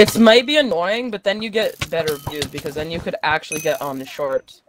It might be annoying, but then you get better views because then you could actually get on the short.